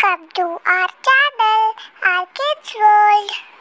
subscribe to our channel, our kids world.